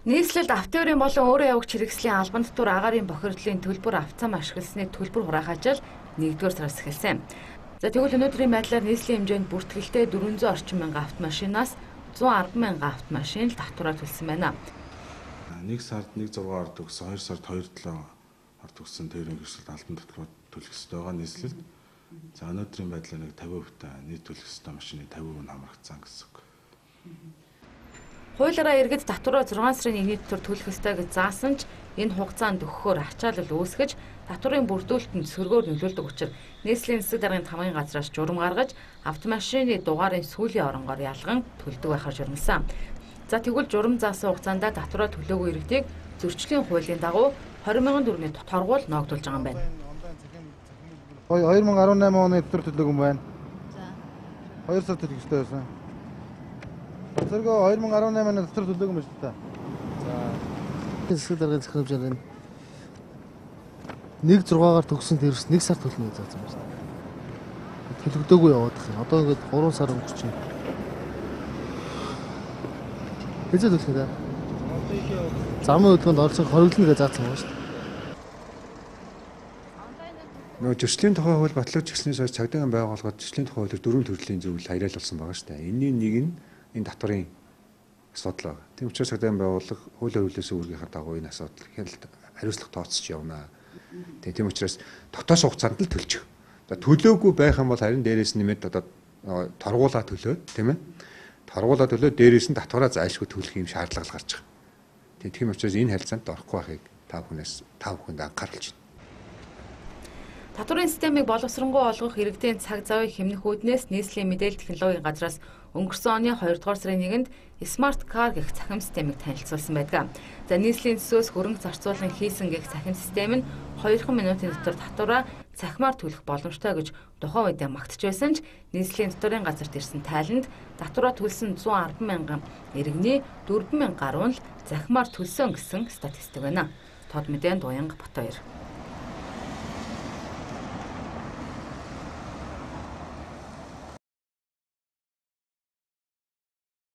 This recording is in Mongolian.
Нийслэлд автоорын болон өөрөө явагч хэрэгслийн албан татвар агаарын бохирдлын төлбөр авцам ашигласны төлбөр хураах ажил 1-р сараас эхэлсэн. За тэгвэл өнөөдрийн байдлаар нийслэлийн хэмжээнд бүртгэлтэй 400 орчим мянган автомашинаас 110 мянган автомашин л татвараа төлсөн байна. 1 сард 1.6 орд өгсөн, 2 сард 2.7 орд өгсөн тээврийн хэрэгсэлд албан татвар төлөх ёстой байгаа нийслэлд. За өнөөдрийн байдлаар нэг 50% та нийт төлөх ёстой машины 50% нь хамрагдсан гэсэн үг. Хуулиараа иргэд татвараа 6 сарын 1-ний дотор төлөх ёстой гэж заасан ч энэ хугацаанд өгөхөөр ачаалал үүсгэж татварын бүрдүүлэлтэнд сөргөөр нөлөөлдөг учраас нийслэлийн засаг даргын тамгын газраас журам гаргаж автомашины дугаарын сүүлийн оронгоор ялган төлдөг байхаар журмалсан. За тэгвэл журам заасан хугацаанд татвараа төлөөгүй иргэдийг зөрчлийн хуулийн дагуу 20 мянган төгрөгийн торгуул ногдуулж байгаа юм байна. 2018 оны дотор төлөг юм байна. За. 2 сар төлөх ёстой байсан. Зэрэг 2018 оны дотор төлөөг юм шүү дээ. За. Хэсэг даргын захирал хэмжээнд 1.6-аар төгсөн дээрс 1 сар төлнө гэж заасан байна. Төлөгдөөгүй яваад байна. Одоо ингээд 3 сар өнгөрч байна. Хэзээ төлөх вэ? Замын хөдөлгөөнд орцог хориглоно гэж заасан байна шүү дээ. Нөгөө зөрчлийн тухай хууль батлах зөрчлийн сойс цагдаагийн байгууллагад зөрчлийн тухай хуулиар дөрвөн төрлийн зөвлөл хаяалуулсан байгаа шүү дээ. Энийн нэг нь энэ татварын асуудал байна. Тийм учраас цагдаагийн байгууллага хуулийн хөвлөөсөө үргийнхаа дагуу энэ асуудал хяналт хариуцлага тооцож явна. Тийм учраас дотоос хугацаанд л төлчих. За төлөөгүй байх юм бол харин дээрээс нэмээд одоо торгуулаа төлөөд тийм ээ. Торгуулаа төлөөд дээрээс нь татвараа зайлшгүй төлөх юм шаардлага гарч байгаа. Тийм учраас энэ харилцаанд орохгүй байхыг та бүхнээс та бүхэнд анхааруулж байна. Татварын системийг боловсронгуй олгох иргэдийн цаг завыг хэмнэх үүднээс нийслэлийн мэдээлэл технологийн газраас өнгөрсөн оны 2 дугаар сарын 1-нд Smart Car гэх цахим системийг танилцуулсан байдаг. За нийслэлийн төсөөс хөрөнгө зарцуулан хийсэн гэх цахим систем нь 2 минутын дотор татвараа цахимаар төлөх боломжтой гэж тухайн үедээ магтж байсан ч нийслэлийн дотоорын газарт ирсэн тайланд татвараа төлсөн 110 мянган иргэний 4 мянга гаруй л захимаар төлсөн гэсэн статистик байна. Тод мэдэн Дуянга Батбаяр